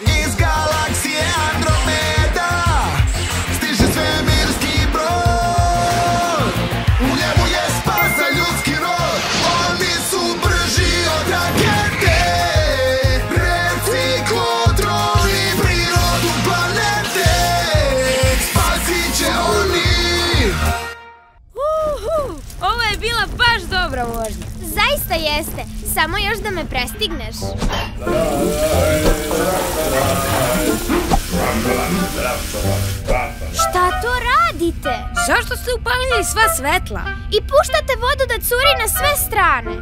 Iz galaksije Andromeda Stiže svemirski brod. U njemu je spas za ljudski rod. Oni su brži od rakete. Reciklotroni prirodu planete. Spasit će oni. Uhu, ovo je bila baš dobra vožnja. Zaista jeste, samo još da me prestigneš. Šta to radite? Zašto ste upalili sva svetla? I puštate vodu da curi na sve strane.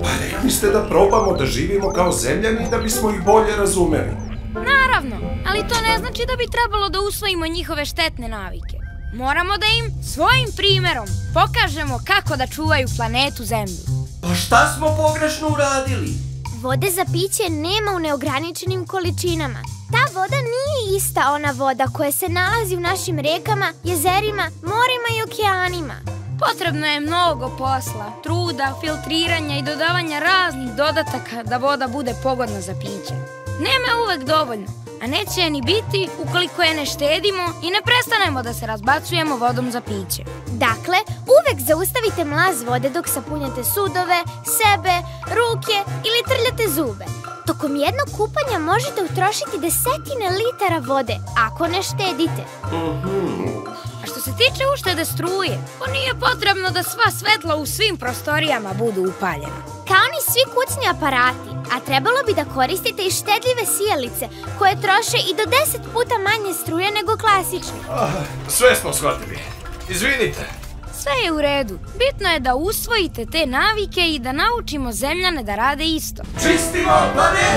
Pa rekli ste da probamo da živimo kao zemljani da bismo ih bolje razumeli. Naravno, ali to ne znači da bi trebalo da usvojimo njihove štetne navike. Moramo da im svojim primerom pokažemo kako da čuvaju planetu Zemlju. Pa šta smo pogrešno uradili? Vode za piće nema u neograničenim količinama. Ta voda nije ista ona voda koja se nalazi u našim rekama, jezerima, morima i okeanima. Potrebno je mnogo posla, truda, filtriranja i dodavanja raznih dodataka da voda bude pogodna za piće. Nema uvek dovoljno, a neće je ni biti ukoliko je ne štedimo i ne prestanemo da se razbacujemo vodom za piće. Dakle, uvek zaustavite mlaz vode dok sapunjate sudove, sebe, ruke ili trljate zube. Tokom jednog kupanja možete utrošiti desetine litara vode ako ne štedite. A što se tiče uštede struje, pa nije potrebno da sva svetla u svim prostorijama budu upaljena. Kao ni svi kućni aparati, a trebalo bi da koristite i štedljive sijalice koje troše i do 10 puta manje struje nego klasični. Sve smo shvatili. Izvinite. Sve je u redu. Bitno je da usvojite te navike i da naučimo zemljane da rade isto. Čistimo planetu! Oni